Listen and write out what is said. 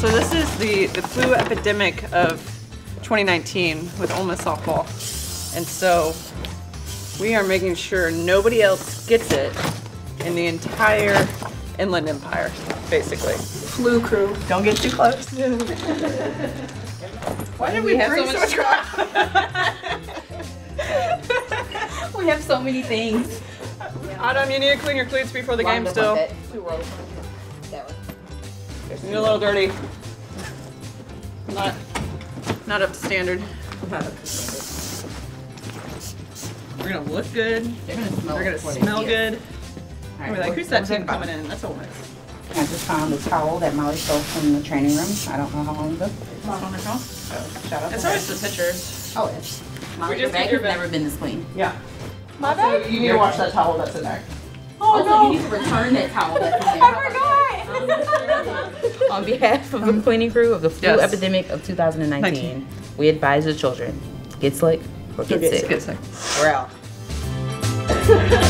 the, the flu epidemic of 2019 with Ole Miss softball. And so we are making sure nobody else gets it in the entire Inland Empire, basically. Flu crew, don't get too close. Why did we, have bring so so much crap? We have so many things. Adam, you need to clean your cleats before the game still. You're a little dirty. Not, not up to standard. We're gonna look good. They're gonna smell. We're gonna smell see it. good. Alright, like, who's that team coming in? That's Ole Miss. I just found a towel that Molly stole from the training room. I don't know how long ago. It's On the phone? So shout out It's to her. always the pictures. Oh, it's. Molly, We your bag did your has never been this clean. Yeah. My bag? You need to wash that towel that's in there. Oh no! You need to return that towel that's in there. On behalf of the um, cleaning crew of the flu Yes. epidemic of 2019, we advise the children: get slick or get, sick. Get sick. We're out.